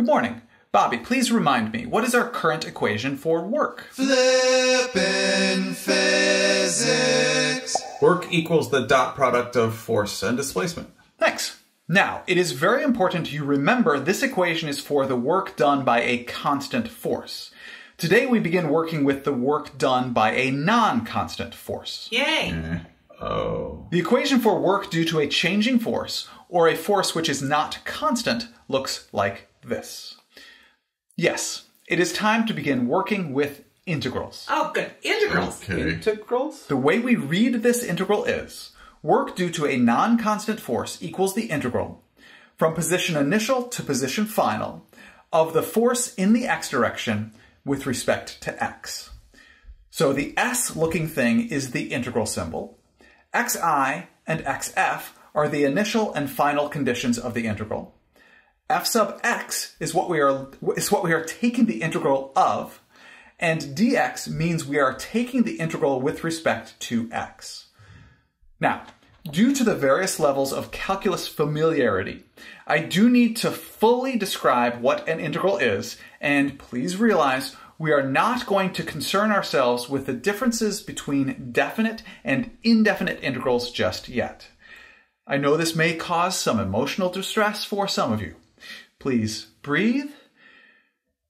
Good morning. Bobby, please remind me, what is our current equation for work? Flippin' physics. Work equals the dot product of force and displacement. Thanks. Now, it is very important you remember this equation is for the work done by a constant force. Today we begin working with the work done by a non-constant force. Yay! Eh, oh. The equation for work due to a changing force, or a force which is not constant, looks like this. Yes, it is time to begin working with integrals. Oh, good. Integrals. Okay. Integrals? The way we read this integral is work due to a non-constant force equals the integral from position initial to position final of the force in the x direction with respect to x. So the s looking thing is the integral symbol. xi and xf are the initial and final conditions of the integral. F sub x is what we are is what we are taking the integral of, and dx means we are taking the integral with respect to x. Now, due to the various levels of calculus familiarity, I do need to fully describe what an integral is, and please realize we are not going to concern ourselves with the differences between definite and indefinite integrals just yet. I know this may cause some emotional distress for some of you. Please breathe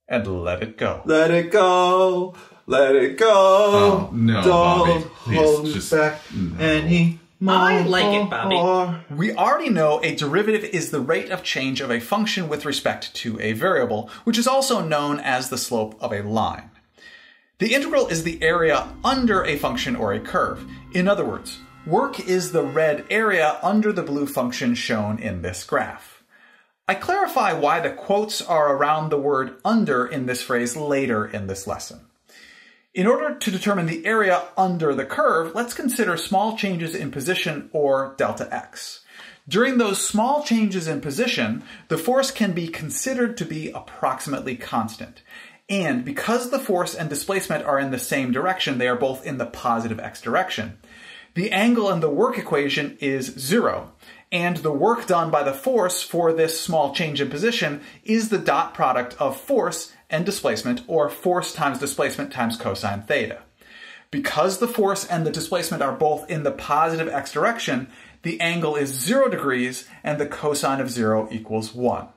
and let it go. Let it go. Let it go. Oh, no, Don't Bobby. Please, hold me just- back no. any more. I like it, Bobby. We already know a derivative is the rate of change of a function with respect to a variable, which is also known as the slope of a line. The integral is the area under a function or a curve. In other words, work is the red area under the blue function shown in this graph. I clarify why the quotes are around the word under in this phrase later in this lesson. In order to determine the area under the curve, let's consider small changes in position or delta x. During those small changes in position, the force can be considered to be approximately constant. And because the force and displacement are in the same direction, they are both in the positive x direction. The angle in the work equation is zero, and the work done by the force for this small change in position is the dot product of force and displacement, or force times displacement times cosine theta. Because the force and the displacement are both in the positive x direction, the angle is zero degrees and the cosine of zero equals one.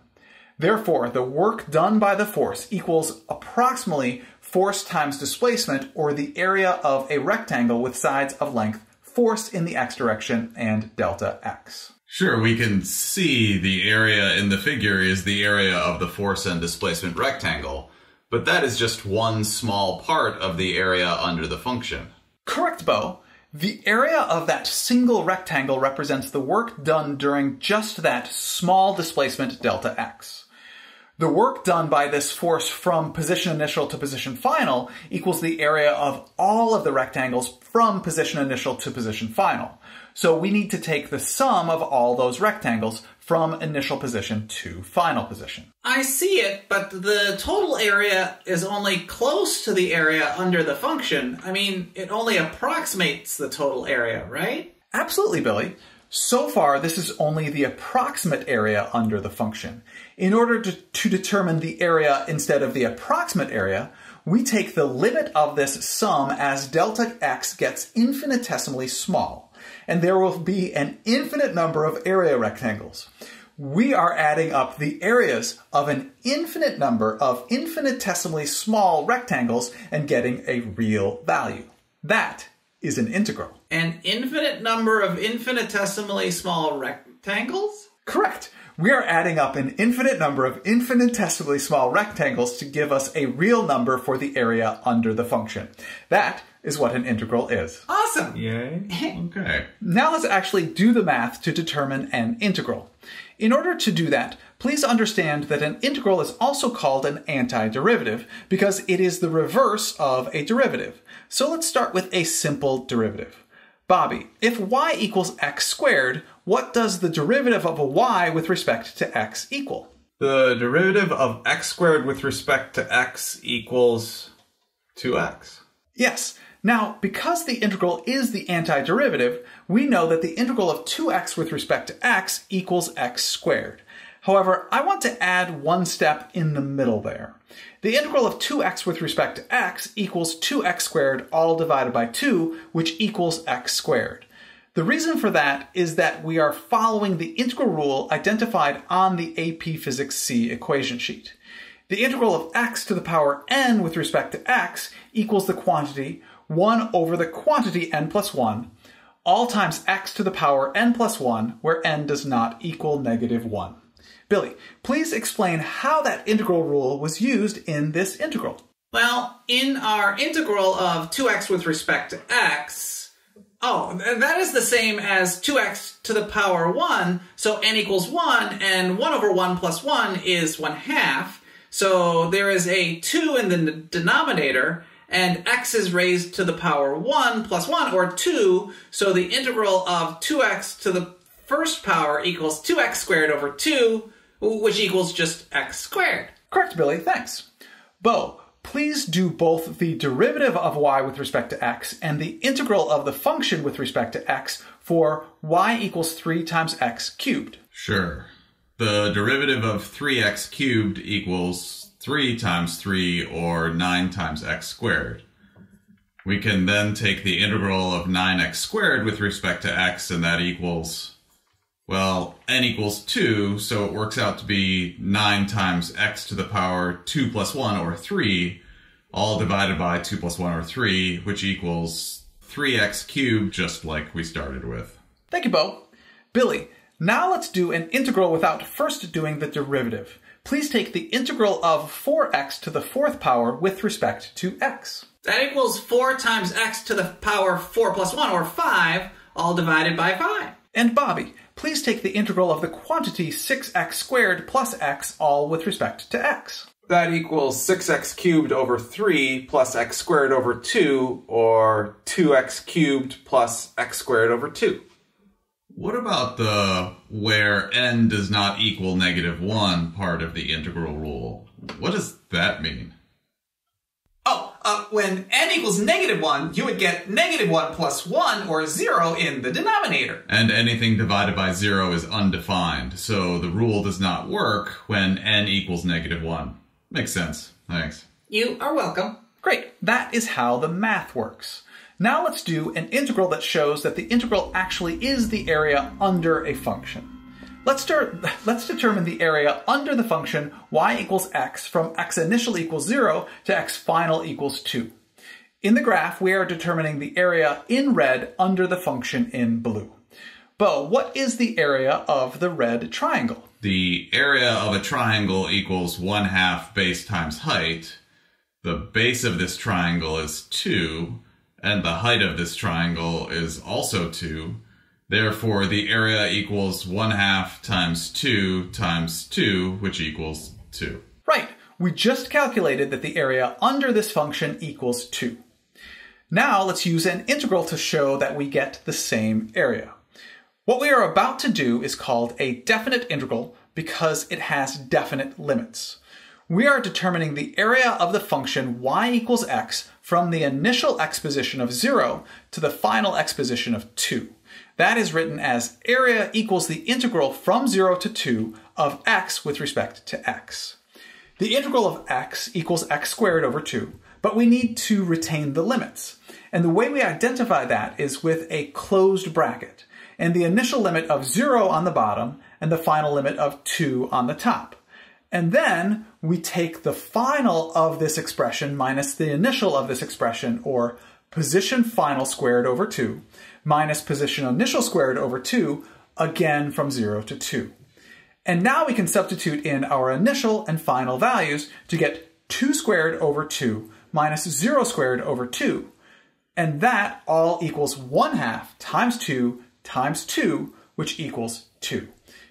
Therefore, the work done by the force equals approximately force times displacement, or the area of a rectangle with sides of length force in the x direction and delta x. Sure, we can see the area in the figure is the area of the force and displacement rectangle, but that is just one small part of the area under the function. Correct, Bo. The area of that single rectangle represents the work done during just that small displacement delta x. The work done by this force from position initial to position final equals the area of all of the rectangles from position initial to position final. So we need to take the sum of all those rectangles from initial position to final position. I see it, but the total area is only close to the area under the function. I mean, it only approximates the total area, right? Absolutely, Billy. So far, this is only the approximate area under the function. In order to, to, determine the area instead of the approximate area, we take the limit of this sum as delta x gets infinitesimally small, and there will be an infinite number of area rectangles. We are adding up the areas of an infinite number of infinitesimally small rectangles and getting a real value. That is an integral. An infinite number of infinitesimally small rectangles? Correct. We are adding up an infinite number of infinitesimally small rectangles to give us a real number for the area under the function. That is what an integral is. Awesome! Yay. Okay. Now let's actually do the math to determine an integral. In order to do that, please understand that an integral is also called an antiderivative because it is the reverse of a derivative. So let's start with a simple derivative. Bobby, if y equals x squared, what does the derivative of a y with respect to x equal? The derivative of x squared with respect to x equals 2x. Yes. Now, because the integral is the antiderivative, we know that the integral of 2x with respect to x equals x squared. However, I want to add one step in the middle there. The integral of 2x with respect to x equals 2x squared all divided by 2, which equals x squared. The reason for that is that we are following the integral rule identified on the AP Physics C equation sheet. The integral of x to the power n with respect to x equals the quantity 1 over the quantity n plus 1, all times x to the power n plus 1, where n does not equal negative 1. Billy, please explain how that integral rule was used in this integral. Well, in our integral of 2x with respect to x, oh, that is the same as 2x to the power 1, so n equals 1, and 1 over 1 plus 1 is 1 half. So there is a 2 in the denominator, and x is raised to the power 1 plus 1, or 2, so the integral of 2x to the first power equals 2x squared over 2, which equals just x squared. Correct, Billy, thanks. Bo, please do both the derivative of y with respect to x and the integral of the function with respect to x for y equals 3 times x cubed. Sure. The derivative of 3x cubed equals 3 times 3 or 9 times x squared. We can then take the integral of 9x squared with respect to x, and that equals, well, n equals 2, so it works out to be 9 times x to the power 2 plus 1 or 3, all divided by 2 plus 1 or 3, which equals 3x cubed, just like we started with. Thank you, Bo. Billy, now let's do an integral without first doing the derivative. Please take the integral of 4x to the fourth power with respect to x. That equals 4 times x to the power 4 plus 1, or 5, all divided by 5. And Bobby, please take the integral of the quantity 6x squared plus x all with respect to x. That equals 6x cubed over 3 plus x squared over 2, or 2x cubed plus x squared over 2. What about the where n does not equal negative 1 part of the integral rule? What does that mean? Uh, when n equals negative 1, you would get negative 1 plus 1, or 0, in the denominator. And anything divided by 0 is undefined, so the rule does not work when n equals negative 1. Makes sense. Thanks. You are welcome. Great, that is how the math works. Now let's do an integral that shows that the integral actually is the area under a function. Let's, start, let's determine the area under the function y equals x from x initial equals 0 to x final equals 2. In the graph, we are determining the area in red under the function in blue. Bo, what is the area of the red triangle? The area of a triangle equals 1 half base times height. The base of this triangle is 2, and the height of this triangle is also 2. Therefore, the area equals 1 half times 2 times 2, which equals 2. Right, we just calculated that the area under this function equals 2. Now let's use an integral to show that we get the same area. What we are about to do is called a definite integral because it has definite limits. We are determining the area of the function y equals x from the initial x position of 0 to the final x position of 2. That is written as area equals the integral from 0 to 2 of x with respect to x. The integral of x equals x squared over 2, but we need to retain the limits. And the way we identify that is with a closed bracket, and the initial limit of 0 on the bottom and the final limit of 2 on the top. And then we take the final of this expression minus the initial of this expression, or position final squared over 2, minus position initial squared over 2, again from 0 to 2. And now we can substitute in our initial and final values to get 2 squared over 2 minus 0 squared over 2. And that all equals 1 half times 2 times 2, which equals 2,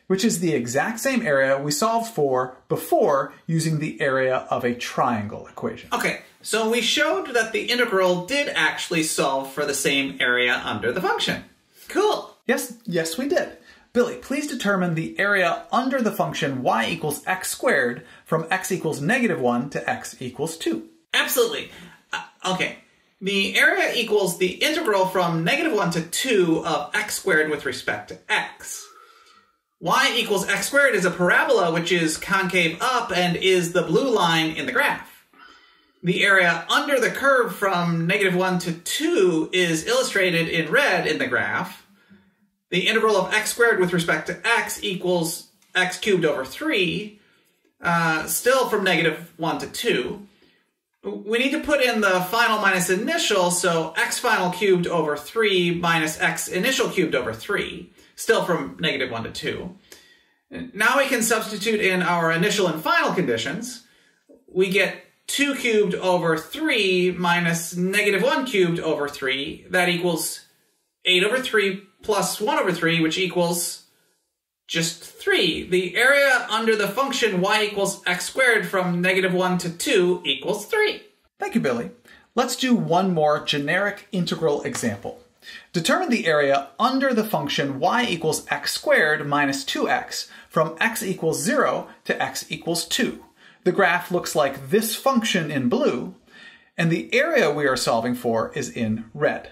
which is the exact same area we solved for before using the area of a triangle equation. Okay, so we showed that the integral did actually solve for the same area under the function. Cool. Yes, yes, we did. Billy, please determine the area under the function y equals x squared from x equals negative 1 to x equals 2. Absolutely. Uh, okay. The area equals the integral from negative 1 to 2 of x squared with respect to x. y equals x squared is a parabola which is concave up and is the blue line in the graph. The area under the curve from negative 1 to 2 is illustrated in red in the graph. The integral of x squared with respect to x equals x cubed over 3, uh, still from negative 1 to 2. We need to put in the final minus initial, so x final cubed over 3 minus x initial cubed over 3, still from negative 1 to 2. Now we can substitute in our initial and final conditions. We get 2 cubed over 3 minus negative 1 cubed over 3. That equals 8 over 3 plus 1 over 3, which equals just 3. The area under the function y equals x squared from negative 1 to 2 equals 3. Thank you, Billy. Let's do one more generic integral example. Determine the area under the function y equals x squared minus 2x from x equals 0 to x equals 2. The graph looks like this function in blue, and the area we are solving for is in red.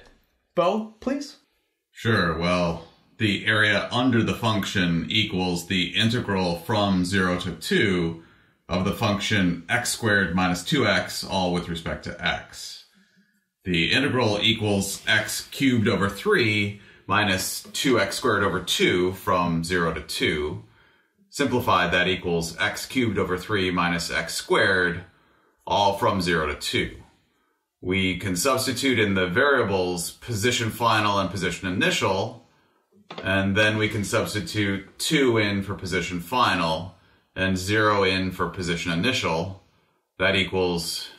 Bo, please. Sure, well, the area under the function equals the integral from 0 to 2 of the function x squared minus 2x, all with respect to x. The integral equals x cubed over 3 minus 2x squared over 2 from 0 to 2. Simplified, that equals x cubed over 3 minus x squared, all from 0 to 2. We can substitute in the variables position final and position initial, and then we can substitute 2 in for position final and 0 in for position initial. That equals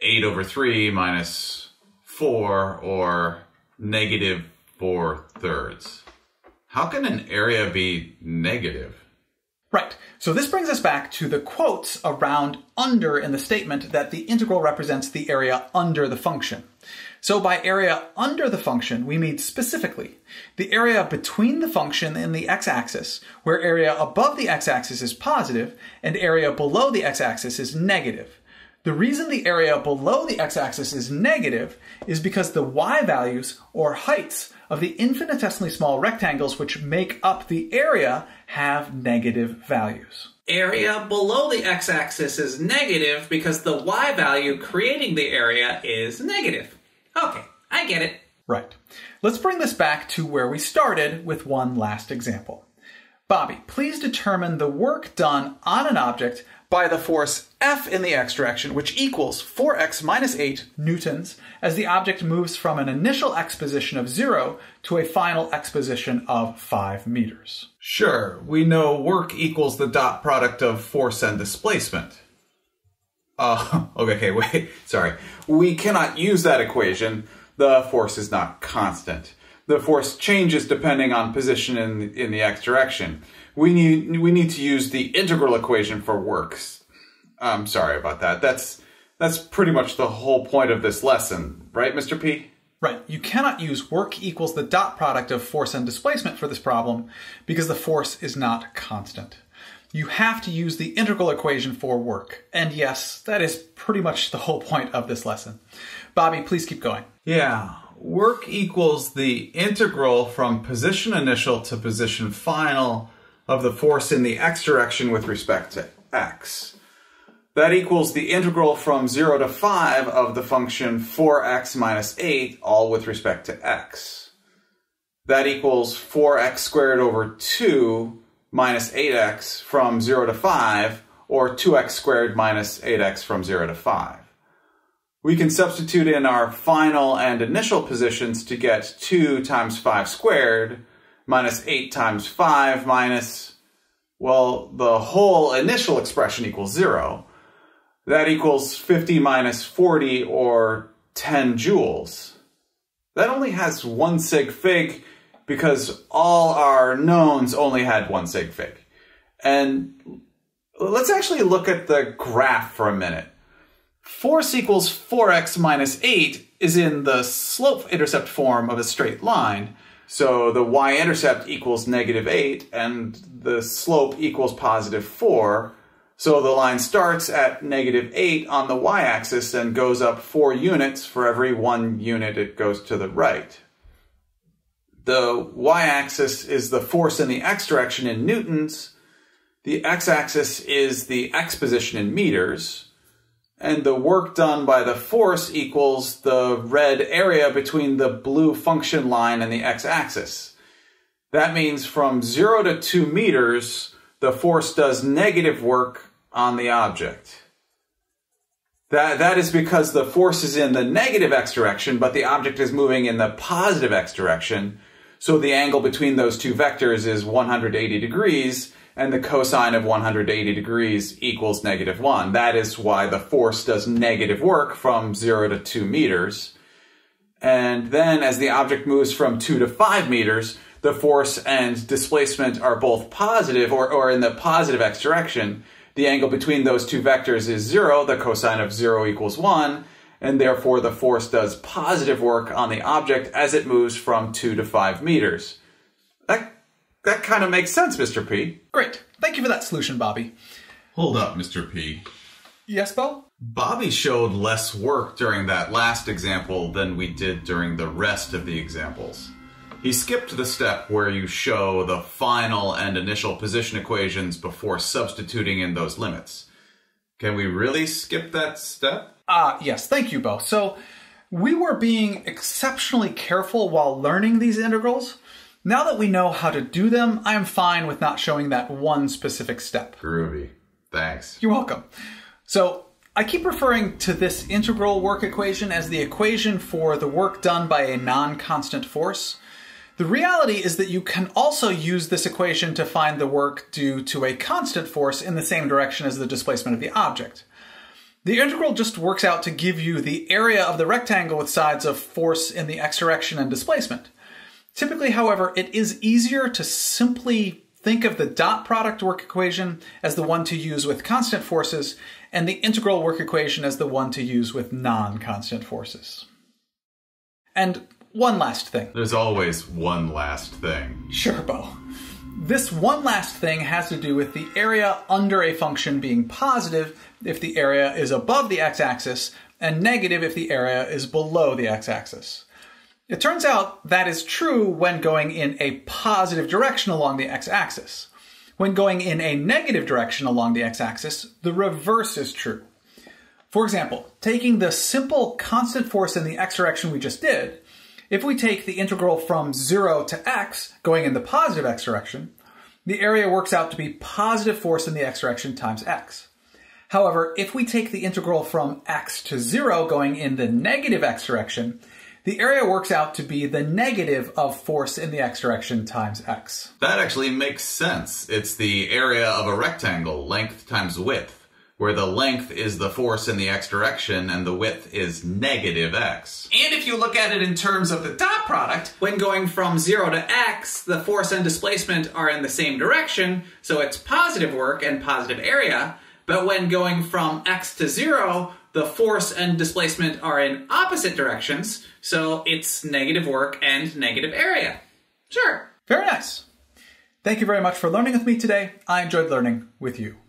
8 over 3 minus 4 or negative 4 thirds. How can an area be negative? Right. So this brings us back to the quotes around under in the statement that the integral represents the area under the function. So by area under the function, we mean specifically the area between the function and the x-axis, where area above the x-axis is positive and area below the x-axis is negative. The reason the area below the x-axis is negative is because the y values, or heights, of the infinitesimally small rectangles which make up the area have negative values. Area below the x-axis is negative because the y value creating the area is negative. Okay, I get it. Right. Let's bring this back to where we started with one last example. Bobby, please determine the work done on an object by the force F in the x direction, which equals 4x minus 8 newtons, as the object moves from an initial x position of 0 to a final x position of 5 meters. Sure, we know work equals the dot product of force and displacement. Uh, okay, wait, sorry. We cannot use that equation. The force is not constant. The force changes depending on position in, in the x direction. We need, we need to use the integral equation for works. I'm sorry about that. That's, that's pretty much the whole point of this lesson, right, Mr. P? Right, you cannot use work equals the dot product of force and displacement for this problem because the force is not constant. You have to use the integral equation for work. And yes, that is pretty much the whole point of this lesson. Bobby, please keep going. Yeah, work equals the integral from position initial to position final of the force in the x direction with respect to x. That equals the integral from 0 to 5 of the function 4x minus 8, all with respect to x. That equals 4x squared over 2 minus 8x from 0 to 5, or 2x squared minus 8x from 0 to 5. We can substitute in our final and initial positions to get 2 times 5 squared minus 8 times 5 minus, well, the whole initial expression equals 0. That equals 50 minus 40 or 10 joules. That only has one sig fig because all our knowns only had one sig fig. And let's actually look at the graph for a minute. Force equals 4x minus 8 is in the slope-intercept form of a straight line. So the y-intercept equals negative 8 and the slope equals positive 4. So the line starts at negative 8 on the y-axis and goes up 4 units for every 1 unit it goes to the right. the y-axis is the force in the x direction in newtons, the x-axis is the x position in meters, and the work done by the force equals the red area between the blue function line and the x-axis. That means from 0 to 2 meters, the force does negative work on the object. That, that is because the force is in the negative x direction, but the object is moving in the positive x direction. So the angle between those two vectors is 180 degrees, and the cosine of 180 degrees equals negative 1. That is why the force does negative work from 0 to 2 meters. And then as the object moves from 2 to 5 meters, the force and displacement are both positive or, or in the positive x direction. The angle between those two vectors is 0, the cosine of 0 equals 1, and therefore the force does positive work on the object as it moves from 2 to 5 meters. That, that kind of makes sense, Mr. P. Great. Thank you for that solution, Bobby. Hold up, Mr. P. Yes, Bo? Bobby showed less work during that last example than we did during the rest of the examples. He skipped the step where you show the final and initial position equations before substituting in those limits. Can we really skip that step? Ah, yes. Thank you, Bo. So, we were being exceptionally careful while learning these integrals. Now that we know how to do them, I am fine with not showing that one specific step. Groovy. Thanks. You're welcome. So, I keep referring to this integral work equation as the equation for the work done by a non-constant force. The reality is that you can also use this equation to find the work due to a constant force in the same direction as the displacement of the object. The integral just works out to give you the area of the rectangle with sides of force in the x direction and displacement. Typically, however, it is easier to simply think of the dot product work equation as the one to use with constant forces and the integral work equation as the one to use with non-constant forces. And one last thing. There's always one last thing. Sure, Bo. This one last thing has to do with the area under a function being positive if the area is above the x-axis and negative if the area is below the x-axis. It turns out that is true when going in a positive direction along the x-axis. When going in a negative direction along the x-axis, the reverse is true. For example, taking the simple constant force in the x direction we just did, if we take the integral from 0 to x, going in the positive x direction, the area works out to be positive force in the x direction times x. However, if we take the integral from x to 0 going in the negative x direction, the area works out to be the negative of force in the x direction times x. That actually makes sense. It's the area of a rectangle, length times width, where the length is the force in the x direction and the width is negative x. And if you look at it in terms of the dot product, when going from 0 to x, the force and displacement are in the same direction, so it's positive work and positive area. But when going from x to 0, the force and displacement are in opposite directions, so it's negative work and negative area. Sure. Very nice. Thank you very much for learning with me today. I enjoyed learning with you.